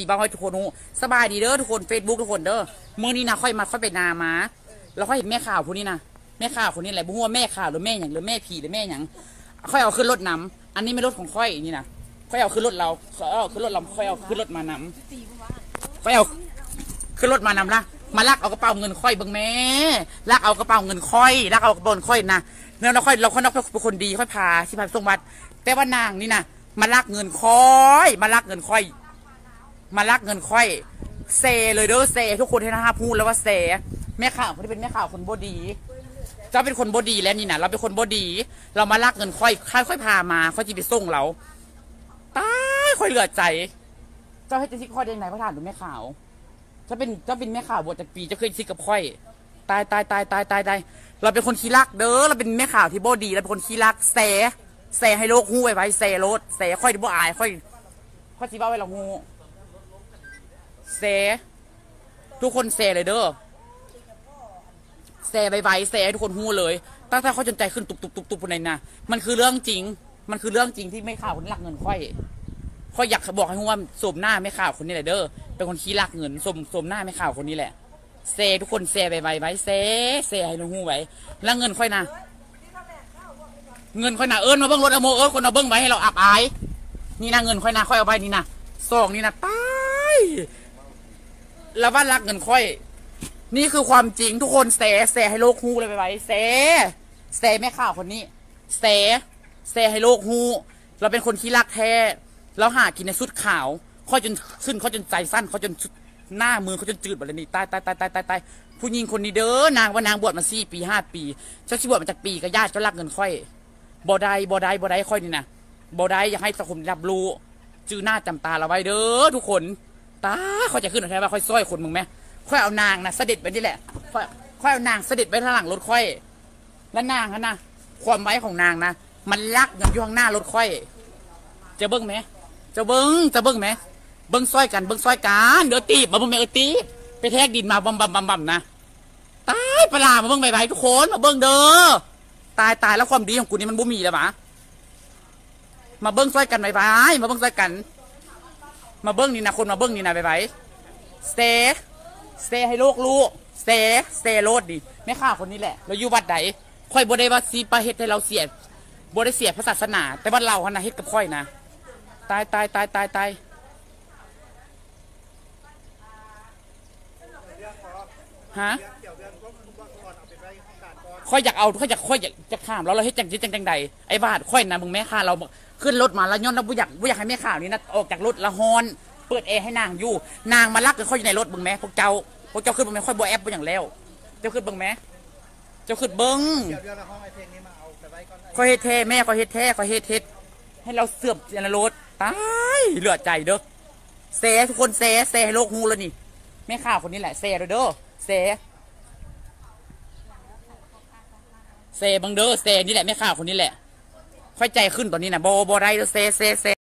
ีบ้าให้ทุกคนรู้สบายดีเด้อทุกคนเฟซบุ๊กทุกคนเด้อเมื้อนี้นะค่อยมาค่อยไปนามาแล้วค่อยเห็นแม่ข่าวคนนี้นะแม่ข่าวคนนี้แหละบุ้งว่าแม่ข่าวหรือแม่หยังหรือแม่ผีหรือแม่หยังค่อยเอาขึ้นรถนำอันนี้ไม่รถของค่อยนี่นะค่อยเอาขึ้นรถเราค่อยเอาขึ้นรถเราค่อยเอาขึ้นรถมานำค่อยเอาขึ้นรถมานำละมาลักเอากระเป๋าเงินค่อยบิ่งแม่ลักเอากระเป๋าเงินค่อยลักเอากระเป๋าเงินค่อยนะแล้วเราค่อยเราค่อยเราค่อยเป็นคนดีค่อยพาที่พาไปส่งวัด แต่ว่านางนี่นะมาลักเงินค่อย มาลักเงินค่อย มาลักเงินค่อย เซเลยเด้อเซ ทุกคนให้นะครับพูดแล้วว่าเซแม่ข่าวคนที่เป็นแม่ข่าวคนบดี เจ้าเป็นคนบดีแล้วนี่นะเราเป็นคนบดี เรามาลักเงินค่อยค่อยค่อยพามาค่อยจีไปส่งเราตายค่อยเหลือใจ เจ้าให้จะซิกค่อยได้ยังไงพระทานดูแม่ข่าวเจ้าเป็นเจ้าเป็นแม่ข่าวบวชจากปีเจ้าเคยซิกกับค่อย ตายตายตายตายตายตายเราเป็นคนขี้รักเด้อเราเป็นแม่ข่าวที่บดีเราเป็นคนขี้รักแซแซให้โลกหู้ไว้ไว้แซรถแซค่อยที่บ่อายค่อยค่อยจีบ้าไว้เราหู เซทุกคนเซเลยเด้อเซใบใบเซให้ทุกคนหู้เลยตั้งแต่เขาจนใจขึ้นตุบตุบตุบตุบคนนนะมันคือเรื่องจริง มันคือเรื่องจริงที่ไม่ข่าวคนหลักเงินค่อยค่อยอยากบอกให้รู้ว่าสมหน้าไม่ข่าวคนนี้แหละเด้อเป็นคนขี้ลักเงินสมสมหน้าไม่ข่าวคนนี้แหละเซทุกคนเซใบใบไว้เซเซให้รู้หู้ไว้แล้วเงินค่อยนะเงินค่อยนะเอิญมาเบิ้งรถเอาโมเอิญคนเอาเบิ้งไว้ให้เราอับอายนี่นะเงินค่อยนะค่อยเอาไปนี่นะซองนี่นะตาย แล้วว่ารักเงินค่อย นี่คือความจริงทุกคนแสแสให้โลกฮู้เลยไปไว้แสแสแม่ข่าวคนนี้แสแสให้โลกฮู้เราเป็นคนที่รักแท้เราหากินในสุดขาวค่อยจนขึ้นเขาจนใจสั้นเขาจนหน้ามือเขาจนจืดหมดเลยนี่ตายตายตายตายตายตายผู้หญิงคนนี้เด้อนางว่านางบวชมาสี่ปีห้าปี เจ้าชีบวชมาจากปีก็ญาติเจ้ารักเงินค่อยบ่ได้บ่ได้บ่ได้ค่อยนี่นะบ่ได้อยากให้สังคมรับรู้จือหน้าจำตาเราไว้เด้อทุกคน ตาเขาจะขึ้นหรือไงว่าค่อยซ้อยคนมึงไหมค่อยเอานางนะเสด็จไปนี่แหละค่อยค่อยเอานางเสด็จไปทางหลังรถค่อย แล้วนางฮะนะความไว้ของนางนะมันลักเงินอยู่ข้างหน้ารถค่อย จะเบิ้งไหมจะเบิ้งจะเบิ้งไหมเบิ้งซ้อยกันเบิ้งซ้อยกันเดี๋ยวตีบมาเบิ้งแม่เออตีไปแทกดินมาบัมบัมบัมบัมนะตายปลามาเบิ้งใบใบทุกคนมาเบิ้งเด้อตายตายแล้วความดีของกูนี่มันบ่มีแล้วหมามาเบิ้งซ้อยกันใบใบมาเบิ้งซ้อยกัน มาเบิ้งนี่นะคนมาเบิ้งนี่นะไปไปเซเซให้โลกรู้เซเซโลดดิไม่ข่าคนนี้แหละ เราอยู่วัดใดค่อยบได้ว่าซีปลาเฮ็ดให้เราเสียบได้เสียพระศาสนา แต่ว่าเราฮะนะเฮ็ดกับค่อยนะตายตายตายตายตายฮะค่อยอยากเอาค่อยอยากค่อยอยากจะข้ามแล้วเราเฮ็ดจังจิจังจังใดไอ้บาทค่อยนะมึงแม่ข่าเรา ขึ้นรถมาแล้วย้อนแล้วบ่อยากบ่อยากให้แม่ข่าวนี่นะออกจากรถละฮอนเปิดแอร์ให้นางอยู่ นางมาลักกันค่อยอยู่ในรถเบิ่งแม่พวกเจ้าพวกเจ้าขึ้นเบิ่งแม่ค่อยบ่แอปบ่อย่างแล้วเจ้าขึ้นเบิ่งแม่เจ้าขึ้นเบิ่งเดี๋ยวเดี๋ยวเราห้องไอเพลงนี้มาเอาไปไว้ก่อนนะค่อยเฮ็ดแท้แม่ค่อยเฮ็ดแท้ค่อยเฮ็ดเฮ็ดให้เราเสื่อมในรถตายเหลือใจเด้อเซทุกคนเซเซให้โลกงูแล้วนี่แม่ข่าวคนนี้แหละเซเด้อเด้อเซเซบังเด้อเซนี่แหละแม่ข่าวคนนี้แหละ ค่อยใจขึ้นตอนนี้นะโบโบไรเด้อเซเซเซ